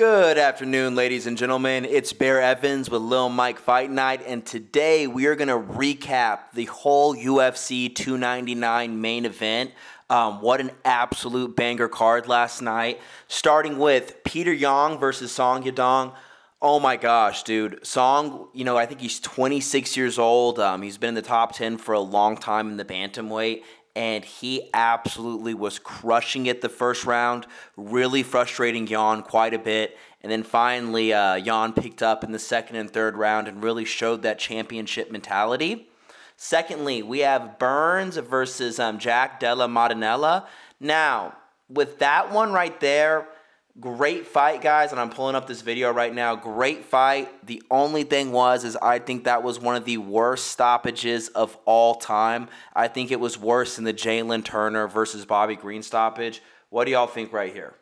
Good afternoon, ladies and gentlemen. It's Bear Evans with Lil Mic Fight Night, and today we are going to recap the whole UFC 299 main event. Um, what an absolute banger card last night. Starting with Peter Yan versus Song Yadong. Oh my gosh, dude. Song, you know, I think he's 26 years old. Um, he's been in the top 10 for a long time in the bantamweight, and he absolutely was crushing it the first round, really frustrating Yan quite a bit. And then finally, uh, Yan picked up in the second and third round and really showed that championship mentality. Secondly, we have Burns versus um, Jack Della Maddalena. Now, with that one right there, Great fight, guys, and I'm pulling up this video right now. Great fight. The only thing was is I think that was one of the worst stoppages of all time. I think it was worse than the Jalin Turner versus Bobby Green stoppage. What do y'all think right here?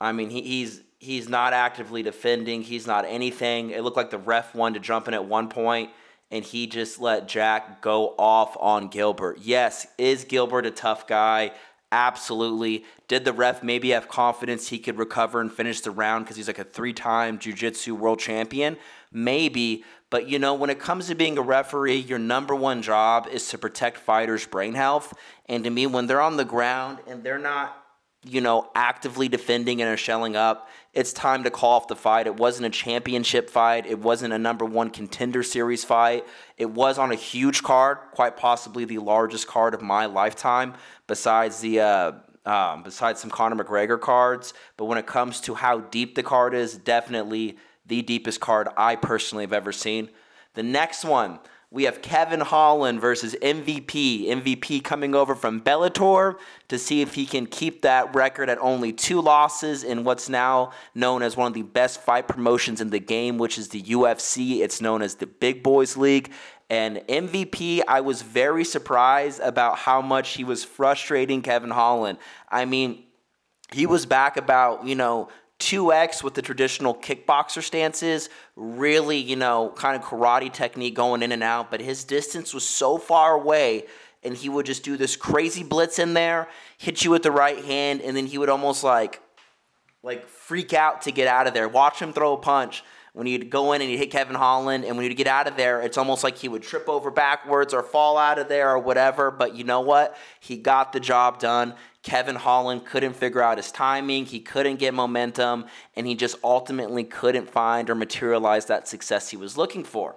I mean, he, he's he's not actively defending. He's not anything. It looked like the ref wanted to jump in at one point, and he just let Jack go off on Gilbert. Yes, is Gilbert a tough guy? Absolutely. Did the ref maybe have confidence he could recover and finish the round because he's like a three time jiu jitsu world champion? Maybe. But you know, when it comes to being a referee, your number one job is to protect fighters' brain health. And to me, when they're on the ground and they're not you know, actively defending and are shelling up. It's time to call off the fight. It wasn't a championship fight. It wasn't a number one contender series fight. It was on a huge card, quite possibly the largest card of my lifetime, besides the uh, um, besides some Conor McGregor cards. But when it comes to how deep the card is, definitely the deepest card I personally have ever seen. The next one, we have Kevin Holland versus MVP. MVP coming over from Bellator to see if he can keep that record at only two losses in what's now known as one of the best fight promotions in the game, which is the UFC. It's known as the Big Boys League. And MVP, I was very surprised about how much he was frustrating Kevin Holland. I mean, he was back about, you know, 2x with the traditional kickboxer stances, really, you know, kind of karate technique going in and out, but his distance was so far away and he would just do this crazy blitz in there, hit you with the right hand and then he would almost like like freak out to get out of there. Watch him throw a punch when he'd go in and he'd hit Kevin Holland, and when he'd get out of there, it's almost like he would trip over backwards or fall out of there or whatever. But you know what? He got the job done. Kevin Holland couldn't figure out his timing, he couldn't get momentum, and he just ultimately couldn't find or materialize that success he was looking for.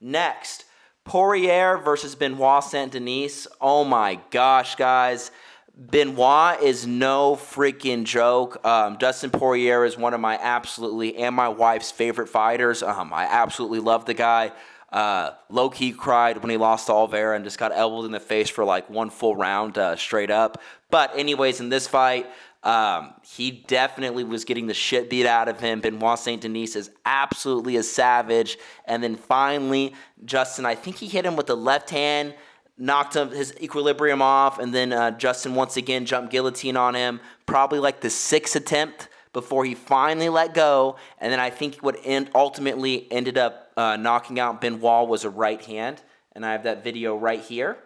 Next, Poirier versus Benoit Saint Denis. Oh my gosh, guys. Benoit is no freaking joke. Um, Dustin Poirier is one of my absolutely and my wife's favorite fighters. Um, I absolutely love the guy. Uh, low key cried when he lost to Oliveira and just got elbowed in the face for like one full round uh, straight up. But, anyways, in this fight, um, he definitely was getting the shit beat out of him. Benoit Saint Denis is absolutely a savage. And then finally, Dustin, I think he hit him with the left hand knocked him, his equilibrium off, and then uh, Dustin once again jumped guillotine on him, probably like the sixth attempt before he finally let go. And then I think what end, ultimately ended up uh, knocking out Benoit was a right hand. And I have that video right here.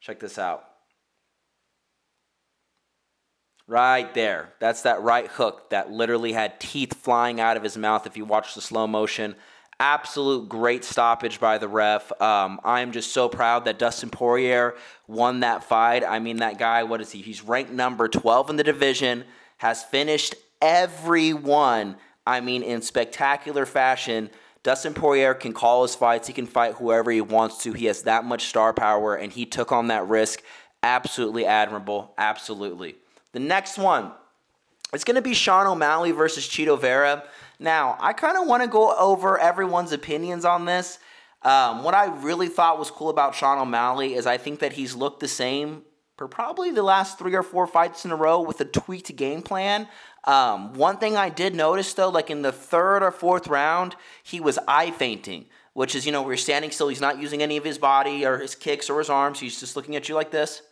Check this out. Right there. That's that right hook that literally had teeth flying out of his mouth if you watch the slow motion. Absolute great stoppage by the ref. Um, I am just so proud that Dustin Poirier won that fight. I mean, that guy, what is he? He's ranked number 12 in the division, has finished everyone, I mean, in spectacular fashion. Dustin Poirier can call his fights. He can fight whoever he wants to. He has that much star power, and he took on that risk. Absolutely admirable. Absolutely. The next one, it's going to be Sean O'Malley versus Chito Vera. Now, I kind of want to go over everyone's opinions on this. Um, what I really thought was cool about Sean O'Malley is I think that he's looked the same for probably the last three or four fights in a row with a tweaked game plan. Um, one thing I did notice though, like in the third or fourth round, he was eye feinting, which is, you know, where you're standing still, he's not using any of his body or his kicks or his arms, he's just looking at you like this,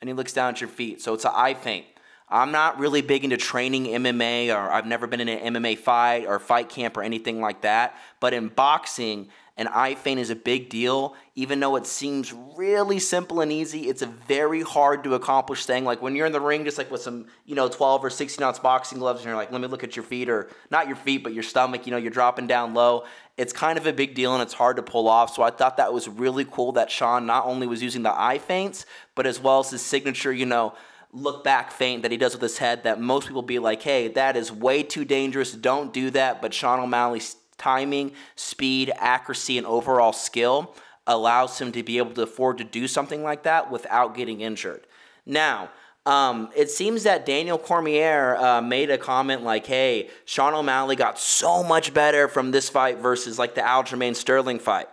and he looks down at your feet. So it's an eye feint. I'm not really big into training MMA, or I've never been in an MMA fight or fight camp or anything like that. But in boxing, An eye feint is a big deal, even though it seems really simple and easy. It's a very hard to accomplish thing. Like when you're in the ring, just like with some, you know, 12 or 16 ounce boxing gloves, and you're like, let me look at your feet, or not your feet, but your stomach, you know, you're dropping down low. It's kind of a big deal and it's hard to pull off. So I thought that was really cool that Sean not only was using the eye feints, but as well as his signature, you know, look back feint that he does with his head that most people be like, hey, that is way too dangerous. Don't do that. But Sean O'Malley's timing, speed, accuracy, and overall skill allows him to be able to afford to do something like that without getting injured. Now, um, it seems that Daniel Cormier uh, made a comment like, hey, Sean O'Malley got so much better from this fight versus like the Aljamain Sterling fight.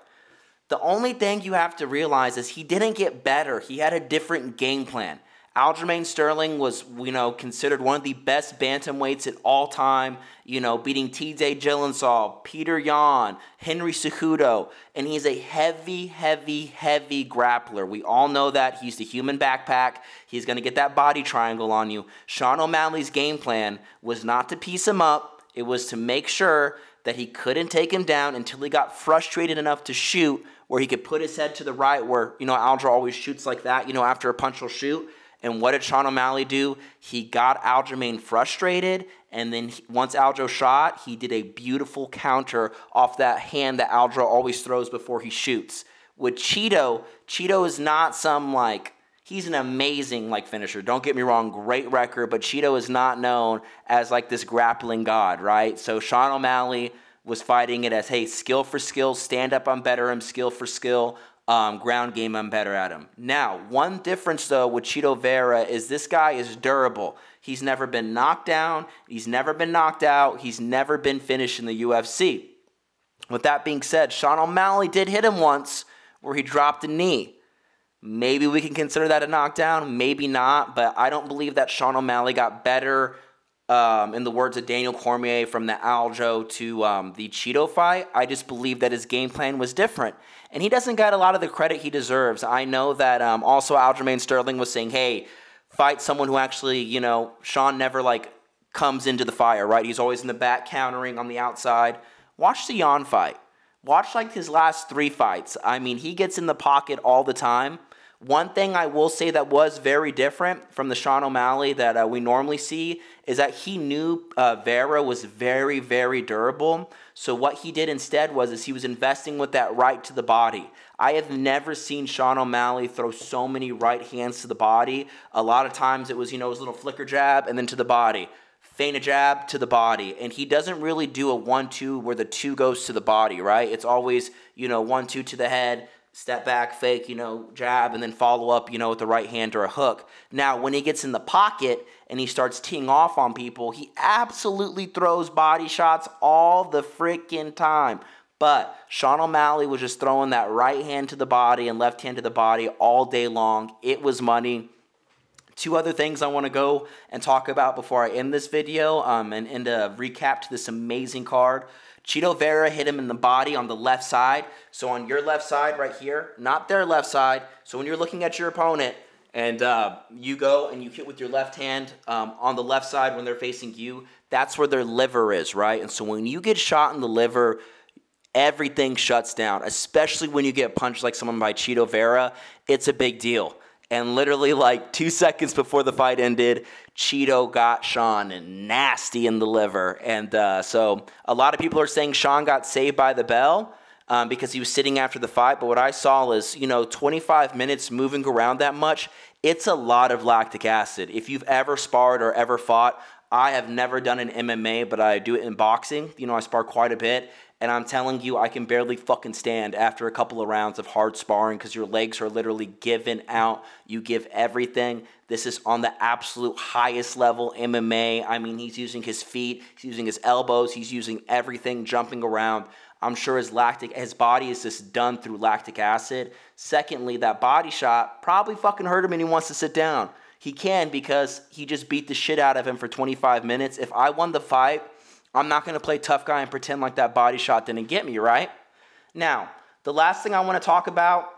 The only thing you have to realize is he didn't get better. He had a different game plan. Aljamain Sterling was, you know, considered one of the best bantamweights at all time, you know, beating TJ Dillashaw, Peter Yan, Henry Cejudo, and he's a heavy, heavy, heavy grappler. We all know that. He's the human backpack. He's going to get that body triangle on you. Sean O'Malley's game plan was not to piece him up. It was to make sure that he couldn't take him down until he got frustrated enough to shoot where he could put his head to the right where, you know, Aljo always shoots like that, you know, after a punch will shoot and what did Sean O'Malley do? He got Aljamain frustrated, and then he, once Aljo shot, he did a beautiful counter off that hand that Aljo always throws before he shoots. With Chito, Chito is not some like he's an amazing like finisher. Don't get me wrong, great record, but Chito is not known as like this grappling god, right? So Sean O'Malley was fighting it as hey, skill for skill, stand up, I'm better, him, skill for skill um, ground game, I'm better at him. Now, one difference though with Chito Vera is this guy is durable. He's never been knocked down, he's never been knocked out, he's never been finished in the UFC. With that being said, Sean O'Malley did hit him once where he dropped a knee. Maybe we can consider that a knockdown, maybe not, but I don't believe that Sean O'Malley got better um, in the words of Daniel Cormier from the Aljo to um, the Chito fight. I just believe that his game plan was different. And he doesn't get a lot of the credit he deserves. I know that um, also Aljamain Sterling was saying, hey, fight someone who actually, you know, Sean never like comes into the fire, right? He's always in the back countering on the outside. Watch the Yan fight. Watch like his last three fights. I mean, he gets in the pocket all the time. One thing I will say that was very different from the Sean O'Malley that uh, we normally see is that he knew uh, Vera was very, very durable. So what he did instead was is he was investing with that right to the body. I have never seen Sean O'Malley throw so many right hands to the body. A lot of times it was, you know, his little flicker jab and then to the body. Feint a jab to the body. And he doesn't really do a one-two where the two goes to the body, right? It's always, you know, one-two to the head, step back, fake, you know, jab, and then follow up, you know, with the right hand or a hook. Now, when he gets in the pocket and he starts teeing off on people, he absolutely throws body shots all the freaking time. But Sean O'Malley was just throwing that right hand to the body and left hand to the body all day long. It was money. Two other things I want to go and talk about before I end this video um, and, and a recap to this amazing card. Chito Vera hit him in the body on the left side. So on your left side right here, not their left side. So when you're looking at your opponent and uh, you go and you hit with your left hand um, on the left side when they're facing you, that's where their liver is, right? And so when you get shot in the liver, everything shuts down, especially when you get punched like someone by Chito Vera. It's a big deal. And literally, like two seconds before the fight ended, Chito got Sean nasty in the liver. And uh, so a lot of people are saying Sean got saved by the bell. Um, because he was sitting after the fight. But what I saw is, you know, 25 minutes moving around that much, it's a lot of lactic acid. If you've ever sparred or ever fought, I have never done an MMA, but I do it in boxing. You know, I spar quite a bit. And I'm telling you, I can barely fucking stand after a couple of rounds of hard sparring because your legs are literally given out. You give everything. This is on the absolute highest level MMA. I mean, he's using his feet, he's using his elbows, he's using everything, jumping around. I'm sure his lactic, his body is just done through lactic acid. Secondly, that body shot probably fucking hurt him and he wants to sit down. He can because he just beat the shit out of him for 25 minutes. If I won the fight, I'm not going to play tough guy and pretend like that body shot didn't get me, right? Now, the last thing I want to talk about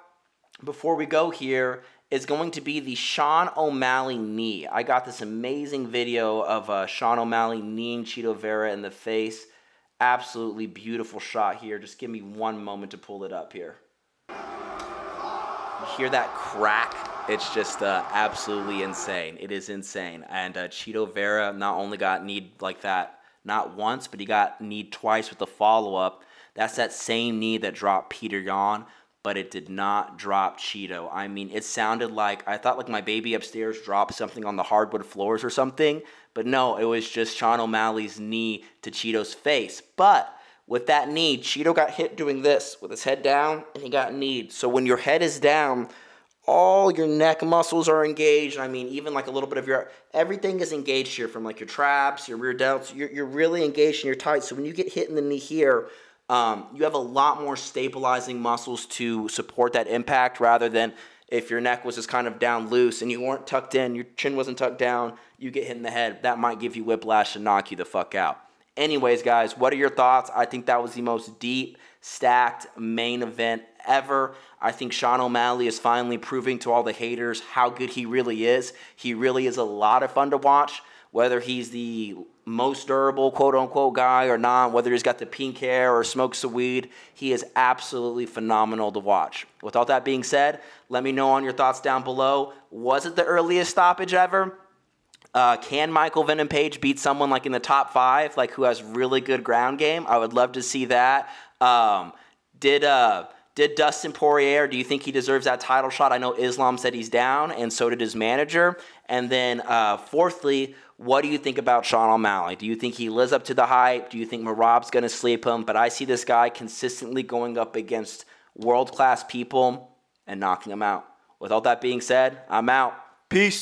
before we go here is going to be the Sean O'Malley knee. I got this amazing video of uh, Sean O'Malley kneeing Chito Vera in the face. Absolutely beautiful shot here. Just give me one moment to pull it up here. You hear that crack? It's just uh, absolutely insane. It is insane. And uh, Chito Vera not only got kneed like that not once, but he got kneed twice with the follow up. That's that same knee that dropped Peter Yan, but it did not drop Chito. I mean, it sounded like I thought like my baby upstairs dropped something on the hardwood floors or something, but no, it was just Sean O'Malley's knee to Chito's face. But with that knee, Chito got hit doing this with his head down and he got kneed. So when your head is down, all your neck muscles are engaged. I mean, even like a little bit of your everything is engaged here from like your traps, your rear delts. You're, you're really engaged and you're tight. So when you get hit in the knee here, um, you have a lot more stabilizing muscles to support that impact rather than if your neck was just kind of down loose and you weren't tucked in, your chin wasn't tucked down, you get hit in the head. That might give you whiplash and knock you the fuck out. Anyways, guys, what are your thoughts? I think that was the most deep, stacked main event ever. I think Sean O'Malley is finally proving to all the haters how good he really is. He really is a lot of fun to watch, whether he's the most durable, quote unquote, guy or not, whether he's got the pink hair or smokes the weed, he is absolutely phenomenal to watch. With all that being said, let me know on your thoughts down below. Was it the earliest stoppage ever? Uh, can Michael Venom Page beat someone like in the top five, like who has really good ground game? I would love to see that. Um, did uh, did Dustin Poirier? Do you think he deserves that title shot? I know Islam said he's down, and so did his manager. And then, uh, fourthly, what do you think about Sean O'Malley? Do you think he lives up to the hype? Do you think Merab's going to sleep him? But I see this guy consistently going up against world class people and knocking them out. With all that being said, I'm out. Peace.